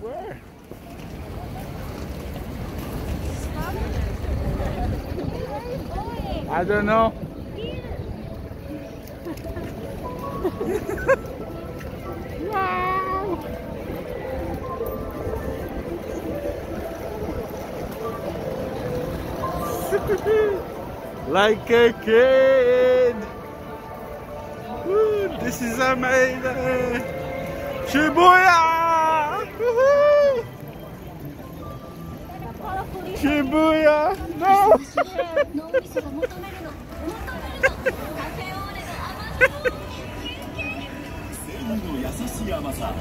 Where? I don't know. wow! like a kid. Woo, this is amazing. Shibuya! 渋谷。のの優しい甘さ